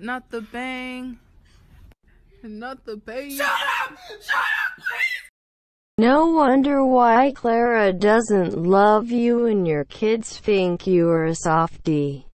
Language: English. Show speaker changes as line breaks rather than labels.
not the bang, not the bang.
No wonder why Clara doesn't love you and your kids think you're a softie.